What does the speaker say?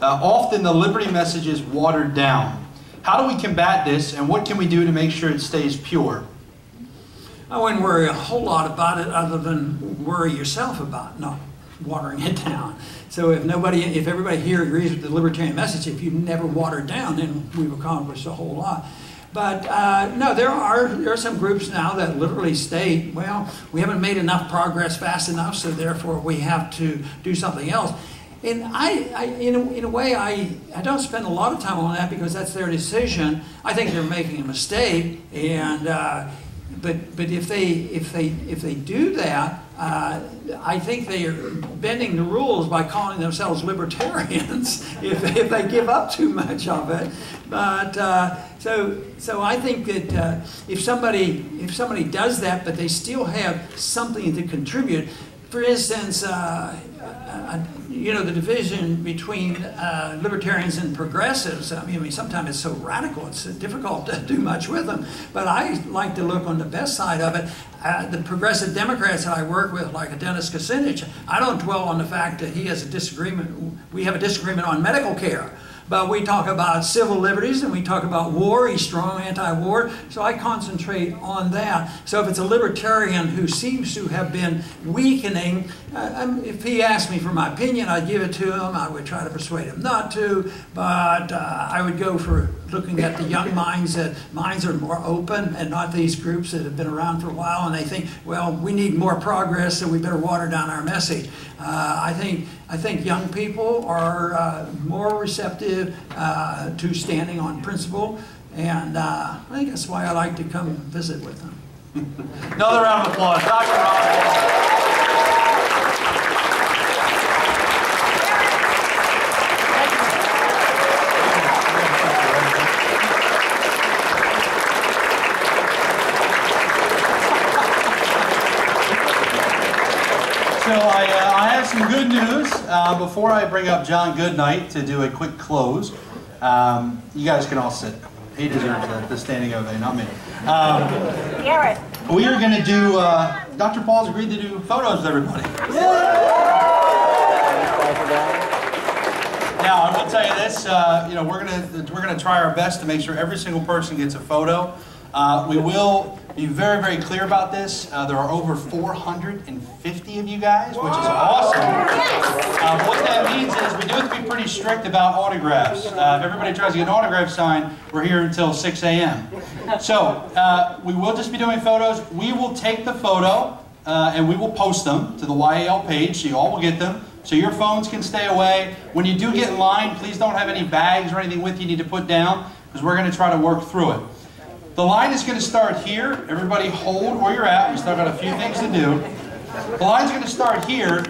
Uh, often the liberty message is watered down. How do we combat this and what can we do to make sure it stays pure? I wouldn't worry a whole lot about it other than worry yourself about not watering it down. So if nobody, if everybody here agrees with the libertarian message, if you never water it down, then we've accomplished a whole lot. But uh, no, there are there are some groups now that literally state, well, we haven't made enough progress fast enough, so therefore we have to do something else. And I, I in, a, in a way, I, I don't spend a lot of time on that because that's their decision. I think they're making a mistake, and uh, but but if they if they if they do that, uh, I think they are bending the rules by calling themselves libertarians if, if they give up too much of it. But uh, so so I think that uh, if somebody if somebody does that, but they still have something to contribute. For instance, uh, uh, you know, the division between uh, libertarians and progressives, I mean, I mean, sometimes it's so radical, it's difficult to do much with them. But I like to look on the best side of it. Uh, the progressive Democrats that I work with, like Dennis Kucinich, I don't dwell on the fact that he has a disagreement. We have a disagreement on medical care. But we talk about civil liberties and we talk about war. He's strong anti-war. So I concentrate on that. So if it's a libertarian who seems to have been weakening, uh, if he asked me for my opinion, I'd give it to him. I would try to persuade him not to. But uh, I would go for looking at the young minds that minds are more open and not these groups that have been around for a while and they think, well, we need more progress, so we better water down our message. Uh, I think I think young people are uh, more receptive uh, to standing on principle, and uh, I think that's why I like to come visit with them. Another round of applause, Dr. Robert. So I, uh, I have some good news. Uh, before I bring up John Goodnight to do a quick close, um, you guys can all sit. He deserves the, the standing ovation, not me. Um, Garrett. we are going to do, uh, Dr. Paul's agreed to do photos with everybody. Now, I will tell you this, uh, you know, we're going to we're going to try our best to make sure every single person gets a photo. Uh, we will be very, very clear about this. Uh, there are over 450 of you guys, which is awesome. Uh, what that means is we do have to be pretty strict about autographs. Uh, if everybody tries to get an autograph signed, we're here until 6 a.m. So uh, we will just be doing photos. We will take the photo uh, and we will post them to the YAL page, so you all will get them. So your phones can stay away. When you do get in line, please don't have any bags or anything with you, you need to put down, because we're going to try to work through it. The line is going to start here. Everybody hold where you're at. We still got a few things to do. The line's going to start here.